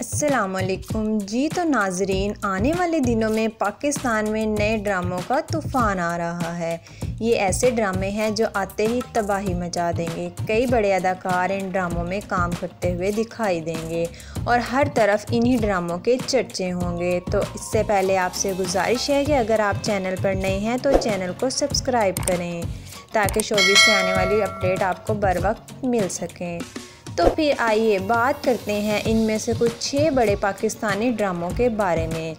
असलकुम जी तो नाजरीन, आने वाले दिनों में पाकिस्तान में नए ड्रामों का तूफ़ान आ रहा है। ये ऐसे ड्रामे हैं जो आते ही तबाही मचा देंगे। कई बड़े अदाकार इन ड्रामों में काम करते हुए दिखाई देंगे और हर तरफ़ इन्हीं ड्रामों के चर्चे होंगे। तो इससे पहले आपसे गुजारिश है कि अगर आप चैनल पर नए हैं तो चैनल को सब्सक्राइब करें ताकि शोबी से आने वाली अपडेट आपको बर वक्त मिल सकें। तो फिर आइए बात करते हैं इनमें से कुछ छः बड़े पाकिस्तानी ड्रामों के बारे में।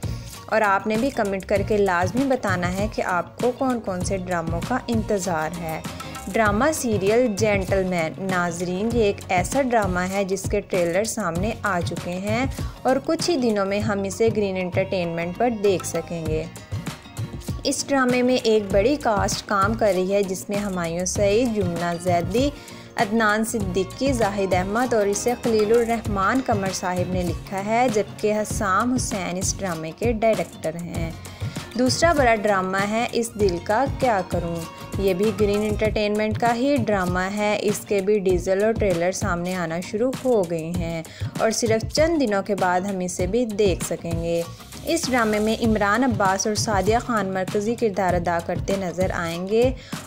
और आपने भी कमेंट करके लाजमी बताना है कि आपको कौन कौन से ड्रामों का इंतज़ार है। ड्रामा सीरियल जेंटलमैन नाजरीन, ये एक ऐसा ड्रामा है जिसके ट्रेलर सामने आ चुके हैं और कुछ ही दिनों में हम इसे ग्रीन एंटरटेनमेंट पर देख सकेंगे। इस ड्रामे में एक बड़ी कास्ट काम कर रही है जिसमें हमायूं सईद, जुमना जैदी अदनान सिद्दीकी, जाहिद अहमद और इसे खलीलुररहमान कमर साहिब ने लिखा है, जबकि हसाम हुसैन इस ड्रामे के डायरेक्टर हैं। दूसरा बड़ा ड्रामा है, इस दिल का क्या करूँ? ये भी ग्रीन एंटरटेनमेंट का ही ड्रामा है, इसके भी डीजल और ट्रेलर सामने आना शुरू हो गए हैं, और सिर्फ़ चंद दिनों के बाद हम इसे भी देख सकेंगे। इस ड्रामे में इमरान अब्बास और सादिया खान मरकज़ी किरदार अदा करते नज़र आएँगे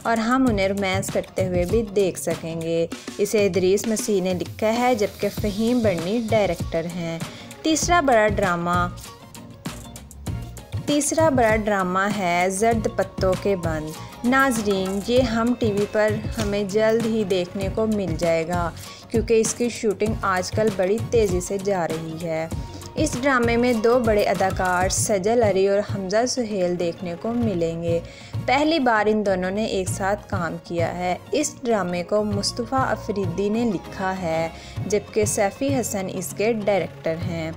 और हम उन्हें रोमांस करते हुए भी देख सकेंगे। इसे इदरीस मसीह ने लिखा है, जबकि फ़हीम बर्नी डायरेक्टर हैं। तीसरा बड़ा ड्रामा, तीसरा बड़ा ड्रामा है जर्द पत्तों के बंद। नाजरीन, ये हम टीवी पर हमें जल्द ही देखने को मिल जाएगा, क्योंकि इसकी शूटिंग आजकल बड़ी तेज़ी से जा रही है। इस ड्रामे में दो बड़े अदाकार, सजल अली और हमजा सुहेल देखने को मिलेंगे। पहली बार इन दोनों ने एक साथ काम किया है। इस ड्रामे को मुस्तफ़ा अफरीदी ने लिखा है, जबकि सैफ़ी हसन इसके डायरेक्टर हैं।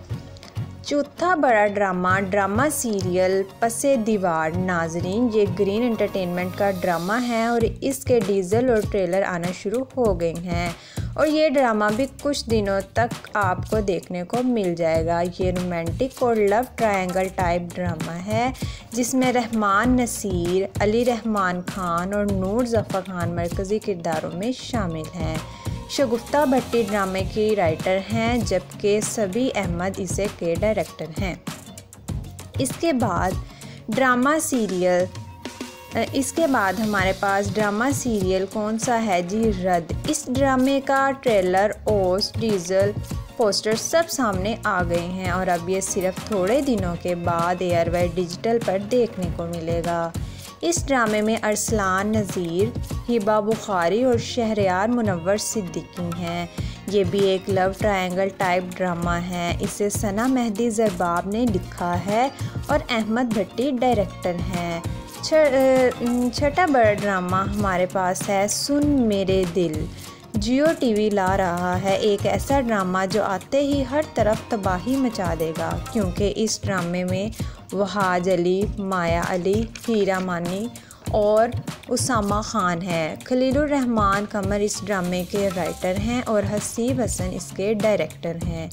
चौथा बड़ा ड्रामा ड्रामा सीरियल पसे दीवार, नाजरीन, ये ग्रीन एंटरटेनमेंट का ड्रामा है और इसके डीजल और ट्रेलर आना शुरू हो गए हैं। और ये ड्रामा भी कुछ दिनों तक आपको देखने को मिल जाएगा। ये रोमांटिक और लव ट्रायंगल टाइप ड्रामा है, जिसमें रहमान नसीर, अली रहमान खान और नूर जफ़र खान मरकज़ी किरदारों में शामिल हैं। शगुफ्ता भट्टी ड्रामे की राइटर हैं, जबकि सभी अहमद इसे के डायरेक्टर हैं। इसके बाद ड्रामा सीरियल इसके बाद हमारे पास ड्रामा सीरियल कौन सा है? जी, रद्द। इस ड्रामे का ट्रेलर ओस, डीजल, पोस्टर सब सामने आ गए हैं, और अब ये सिर्फ़ थोड़े दिनों के बाद एयरवे डिजिटल पर देखने को मिलेगा। इस ड्रामे में अरसलान, नज़ीर, हिबा बुखारी और शहरियार मुनवर सिद्दीकी हैं। ये भी एक लव ट्रायंगल टाइप ड्रामा है। इसे सना मेहदी जरबाब ने लिखा है और अहमद भट्टी डायरेक्टर हैं। छठा बड़ा ड्रामा हमारे पास है, सुन मेरे दिल। जियो टीवी ला रहा है एक ऐसा ड्रामा जो आते ही हर तरफ़ तबाही मचा देगा, क्योंकि इस ड्रामे में वहाज अली, माया अली, हीरा मानी और उसामा खान है। खलीलुररहमान कमर इस ड्रामे के राइटर हैं और हसीब हसन इसके डायरेक्टर हैं।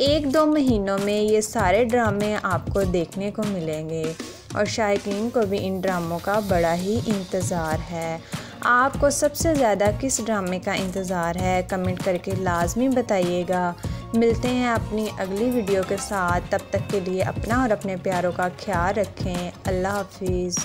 एक दो महीनों में ये सारे ड्रामे आपको देखने को मिलेंगे और शायकीन को भी इन ड्रामों का बड़ा ही इंतज़ार है। आपको सबसे ज़्यादा किस ड्रामे का इंतज़ार है? कमेंट करके लाजमी बताइएगा। मिलते हैं अपनी अगली वीडियो के साथ। तब तक के लिए अपना और अपने प्यारों का ख्याल रखें। अल्लाह हाफिज़।